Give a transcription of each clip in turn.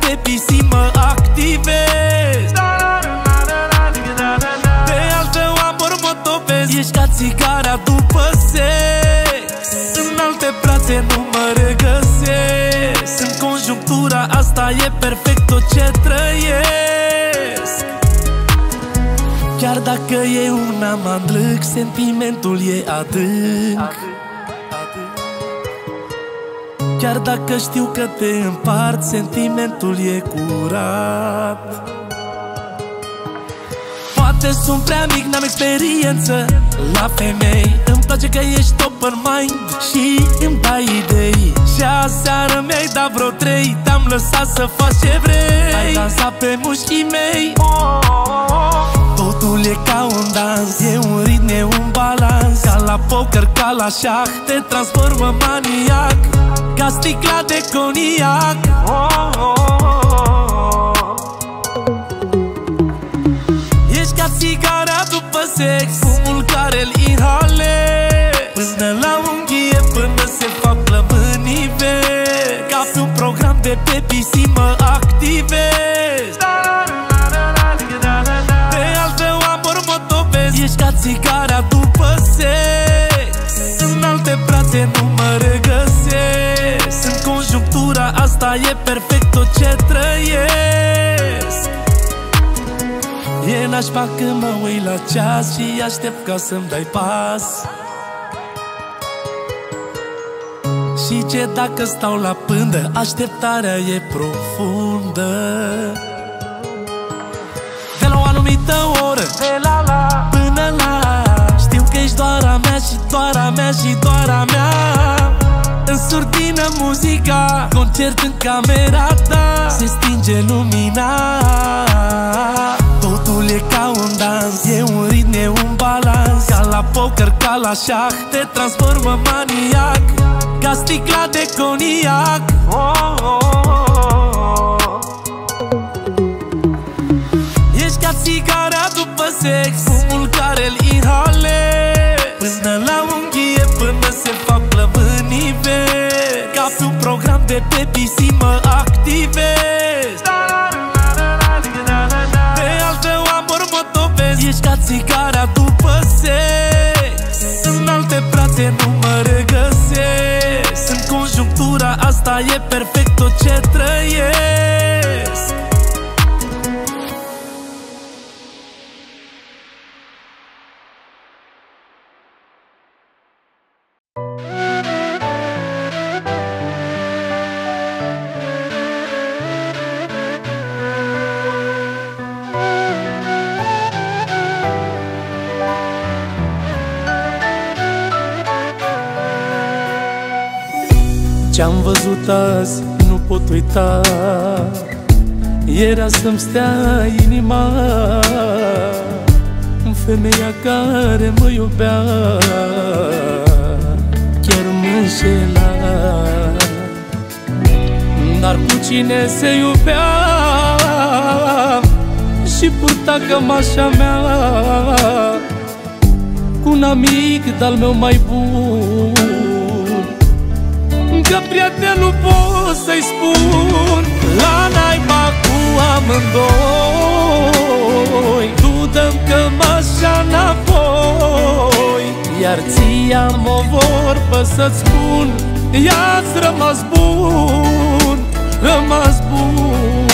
pe PC mă activez. De altă amor mă topesc Ești ca țigara după sex. În alte brațe nu mă regăsesc. În conjunctura asta e perfect tot ce trăiesc. Chiar dacă e un amandlâc Sentimentul e adânc Chiar dacă știu că te împart Sentimentul e curat. Poate sunt prea mic, n-am experiență La femei. Îmi place că ești open mind Și îmi dai idei. Și aseară mi-ai dat vreo trei Te-am lăsat să faci ce vrei. Ai dansat pe mușchii mei. Totul e ca un dans E un ritm, e un balans. Ca la poker, ca la șah Te transformă maniac Ca sticla de coniac. Ești ca țigara după sex. Fumul care îl inhale. Până la unghie, până se fac plămânii veri Ca pe un program de pe PC mă activez De altă amor mă topesc Ești ca țigara după sex. În alte brațe nu mă regăsesc e perfect tot ce trăiesc. E nașpa când mă uit la ceas Și aștept ca să-mi dai pas. Și ce dacă stau la pândă Așteptarea e profundă. De la o anumită oră De la la. Până la Știu că ești doar a mea și doar a mea și doar a mea În surdină muzica Concert în camera ta Se stinge lumina. Totul e ca un dans E un ritm, e un balans Ca la poker, ca la șah Te transformă maniac Ca sticla de coniac. Ești ca țigara după sex de pe PC mă activez Ce-am văzut azi nu pot uita. Era să-mi stea inima. Femeia care mă iubea. Chiar mă înșela. Dar cu cine se iubea? Și purta cămașa mea. Cu un amic de-al meu mai bun Că prietenul pot să-i spun La naiba cu amândoi. Tu dăm cămașa înapoi Iar ție am o vorbă să-ți spun Ia-ți rămas bun, rămas bun.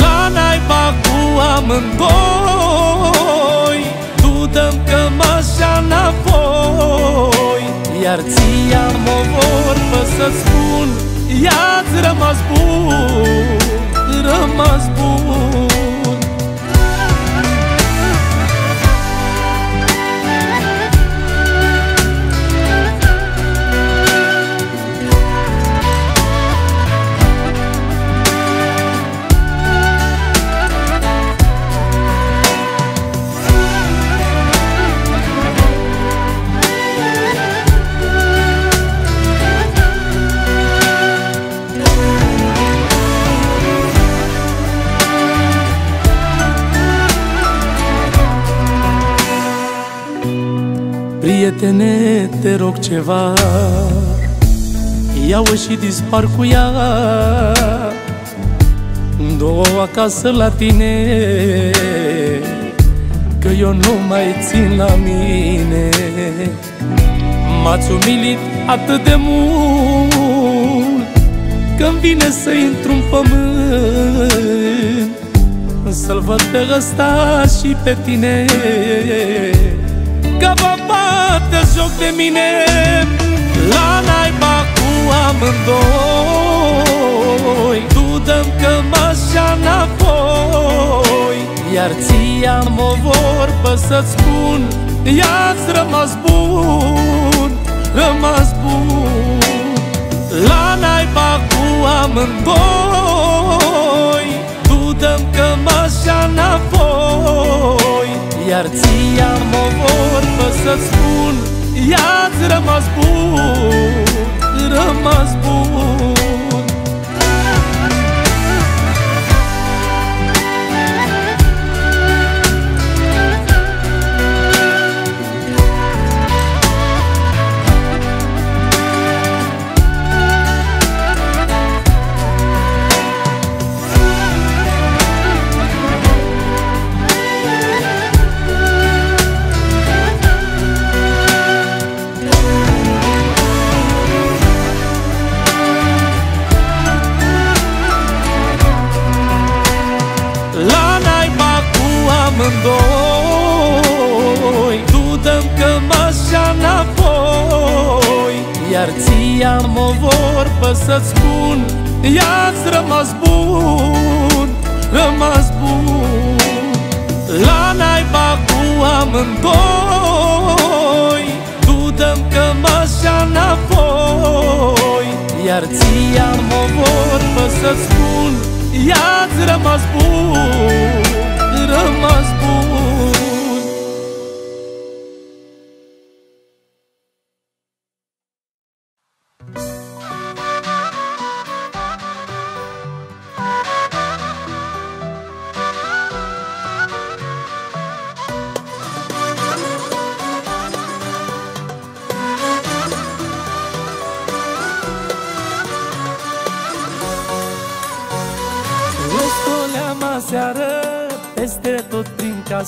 La naiba cu amândoi Tu dăm cămașa înapoi Iar ție am o vorbă să-ți spun Ia-ți rămas bun, rămas bun ceva. Ia-o și dispar cu ea. Două acasă la tine Că eu nu mai țin la mine. M-ați umilit atât de mult Când vine să intru în pământ Să-l văd pe ăsta și pe tine Că vă bate joc de mine La naiba cu amândoi. Tu dăm cămașa înapoi Iar ție am o vorbă să-ți spun I-ați rămas bun, rămas bun. La naiba cu amândoi Tu dăm cămașa înapoi Iar ție am o vorbă să-ți spun I-ați rămas bun, rămas bun să-ți spun I-ați rămas bun, rămas bun. La naiba cu amândoi Tu dăm cămașa înapoi. Iar ție am o vorbă să-ți spun I-ați rămas bun rămas bun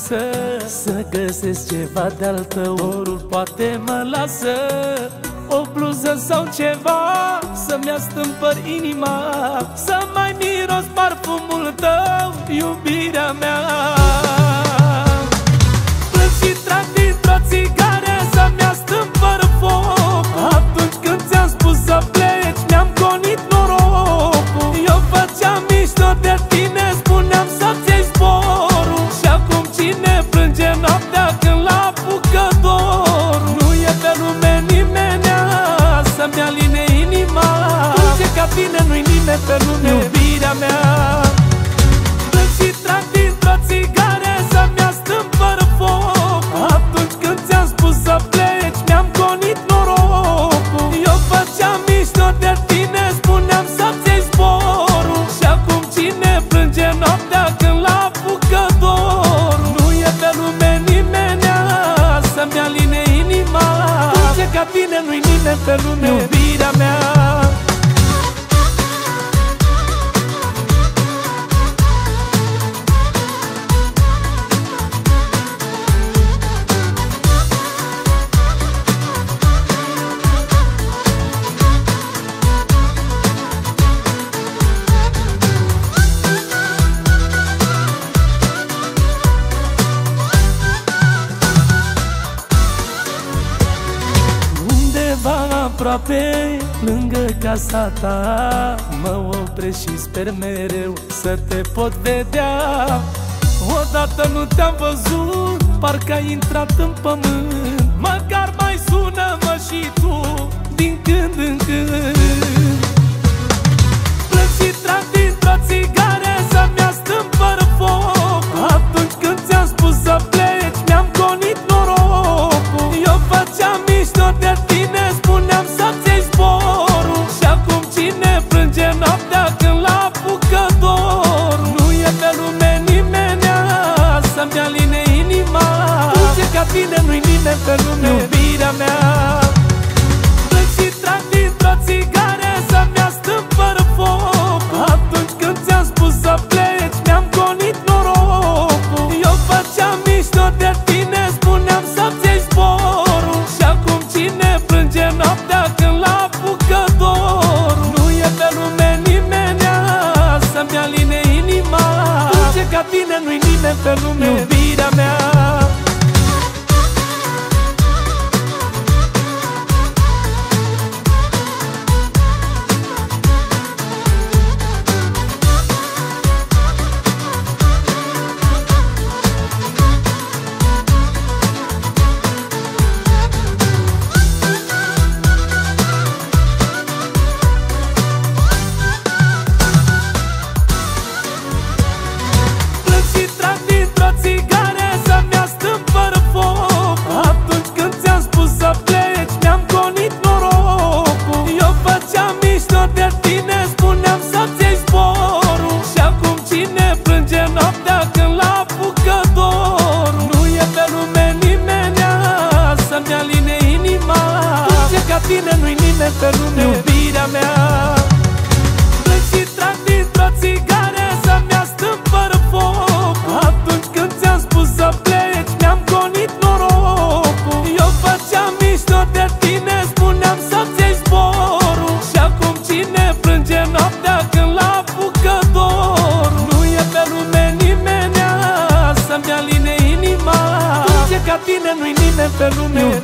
prin casă Să găsesc ceva de-al tău. Orul poate mă lasă O bluză sau ceva Să-mi astâmpăr inima Să mai miros parfumul tău Iubirea mea. Plâng și trag dintr-o țigare nu-i nimeni pe lume. Iubirea mea Plâng și trag dintr-o țigare Să-mi astâmpăr foc. Atunci când ți-am spus să pleci Mi-am gonit norocul. Eu făceam mișto de tine Spuneam să-ți iei sporul Și acum cine plânge noaptea Când l-a apucă dor Nu e pe lume nimenea Să-mi aline inima. Plânge ca tine, nu-i nimeni pe lume aproape, lângă casa ta. Mă opresc și sper mereu să te pot vedea. Odată nu te-am văzut, parcă ai intrat în pământ. Măcar mai sună-mă și tu, din când în când. Plâng și trag dintr-o țigare nu-i nimeni pe lume Iubirea mea. Plec și trag dintr-o țigare Să-mi ia fără foc. Atunci când ți-am spus să pleci Mi-am gonit norocul. Eu făceam mișto de tine Spuneam să-ți iei sporul Și acum cine plânge noaptea Când l-a apucă dorul Nu e pe lume nimeni Să-mi aline inima. Plânge ca tine nu-i nimeni pe lume. Iubirea lume pe lume Iubirea mea. Plec și trag dintr-o țigare Să-mi astâmpără foc. Atunci când ți-am spus să pleci Mi-am gonit norocul. Eu făceam mișto de tine Spuneam să-ți iei zborul. Și acum cine plânge noaptea Când la apucă Nu e pe lume nimenea Să-mi aline inima. Plânge ca tine nu-i nimeni pe lume.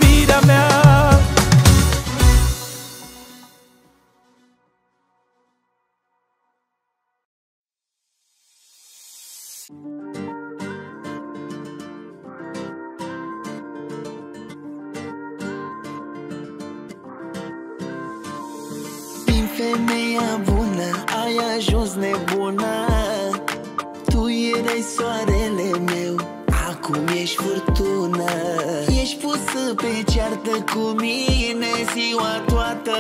Din femeia bună ai ajuns nebună. Tu erai soarele meu, acum ești furtună. Ești pusă pe ceartă cu mine ziua toată.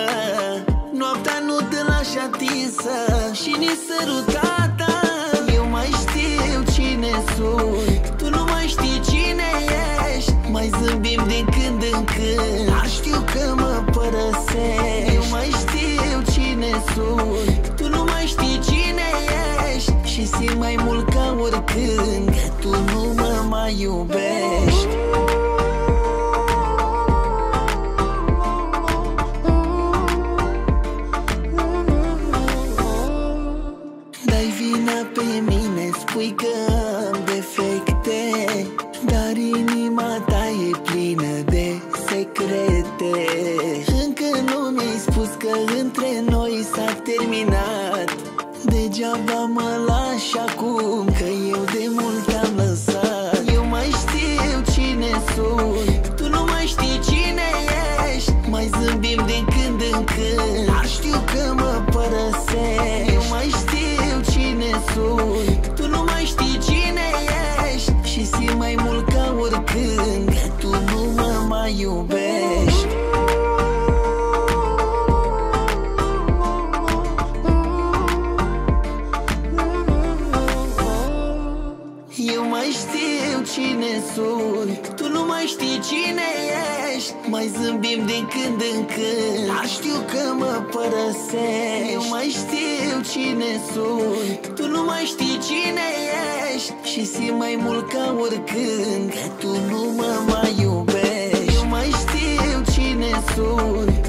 Noaptea nu te lași atinsă și ne sărutai nostru Tu nu mai știi cine ești. Mai zâmbim din când în când. suni Tu nu mai știi cine ești Și simt mai mult ca oricând. Că tu nu mă mai iubești. Nu mai știu cine sunt.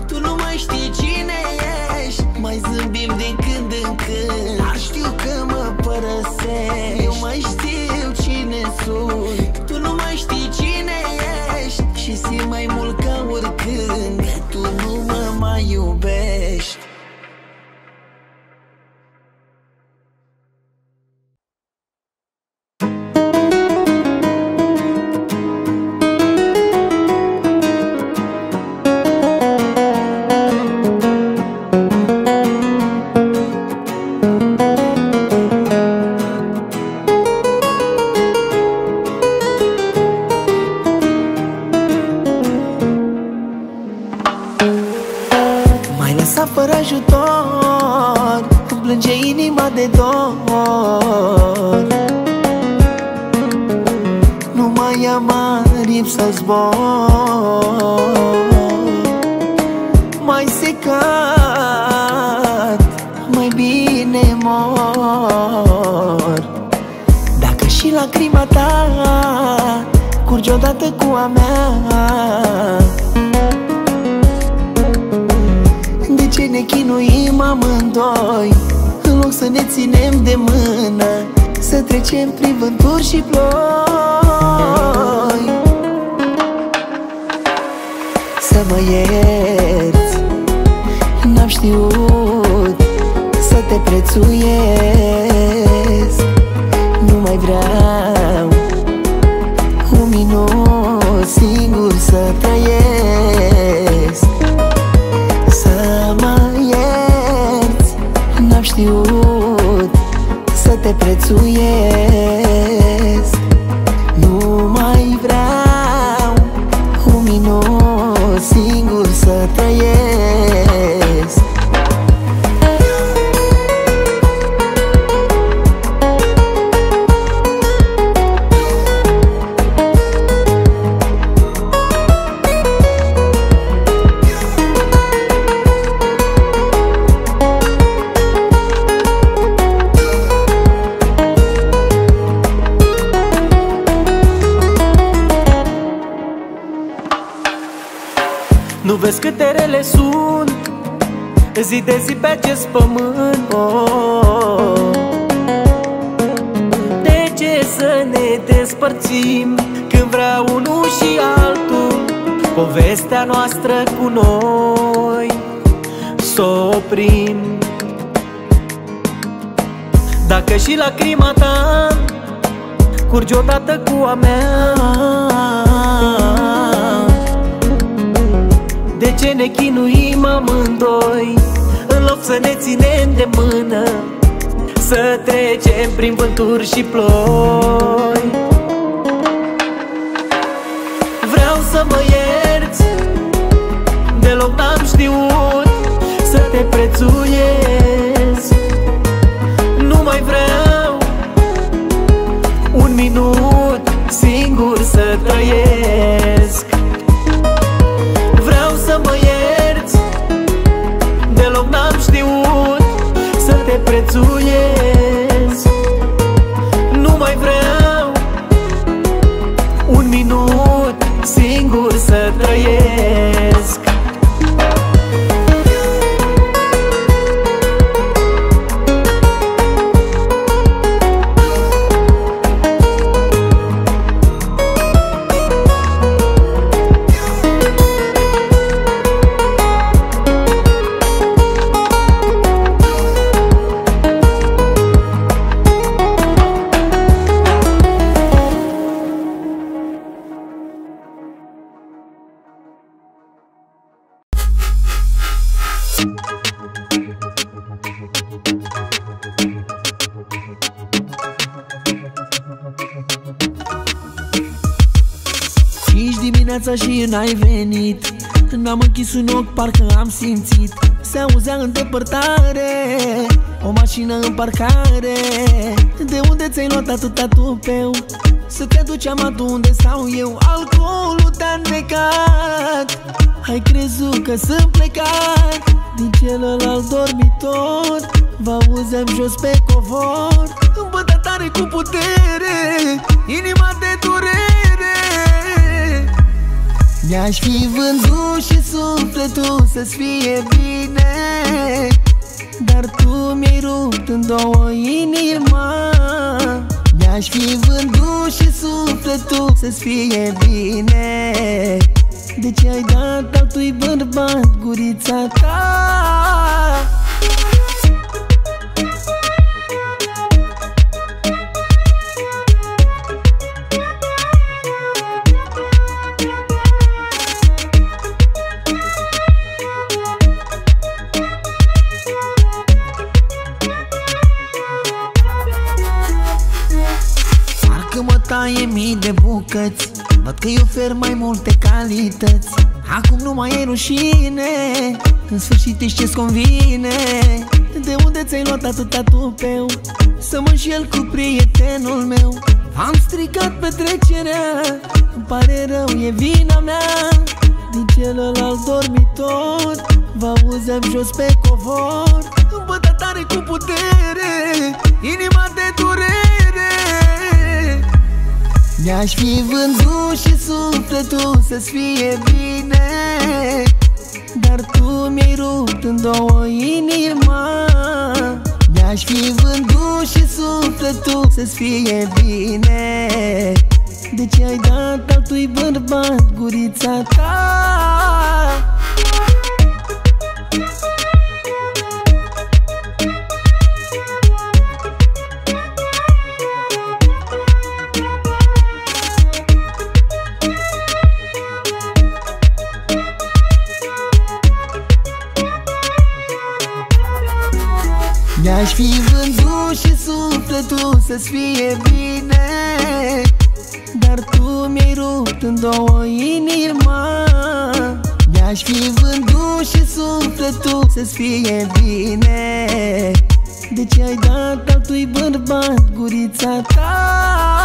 Curge odată cu a mea. De ce ne chinuim amândoi? În loc să ne ținem de mână Să trecem prin vânturi și ploi. Să mă ierți N-am știut să te prețuiesc. Nu mai vreau un minut singur să trăiesc. Să mă ierți N-am știut să te prețuiesc Zi de zi pe acest pământ oh. De ce să ne despărțim Când vrea unul și altul Povestea noastră cu noi? Să o oprim. Dacă și lacrima ta Curge odată cu a mea de ce ne chinuim amândoi? În loc să ne ținem de mână Să trecem prin vânturi și ploi. Vreau să mă ierți Deloc n-am știut Să te prețuiesc. Nu mai vreau Un minut singur să trăiesc te dimineața și n-ai venit. N-am închis un ochi, parcă am simțit. Se auzea în depărtare O mașină în parcare. De unde ți-ai luat atâta tupeu? Să te duci amatu unde stau eu. Alcoolul te-a necat Ai crezut că sunt plecat. Din celălalt dormitor Vă auzeam jos pe covor. Îmbătă tare cu putere Inima de durere mi-aș fi vândut și sufletul să-ți fie bine Dar tu mi-ai rupt în două inima Mi-aș fi vândut și sufletul să-ți fie bine De ce ai dat altui bărbat gurița ta? Taie mii de bucăți. Văd că-i ofer mai multe calități. Acum nu mai e rușine. În sfârșit ești ce-ți convine. De unde ți-ai luat atâta tupeu? Să mă înșel cu prietenul meu. Am stricat petrecerea. Îmi pare rău, e vina mea. Din celălalt dormitor Vă auzem jos pe covor. Îmi tare cu putere Inima de durere Mi-aș fi vândut și sufletul să-ți fie bine Dar tu mi-ai rupt în două inima Mi-aș fi vândut și sufletul să-ți fie bine De ce ai dat altui bărbat gurița ta? Mi-aș fi vândut și sufletul să-ți fie bine Dar tu mi-ai rupt în două inima Mi-aș fi vândut și sufletul să-ți fie bine De ce ai dat altui bărbat gurița ta?